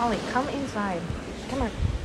Ollie, come inside. Come on.